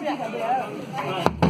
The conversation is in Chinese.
你看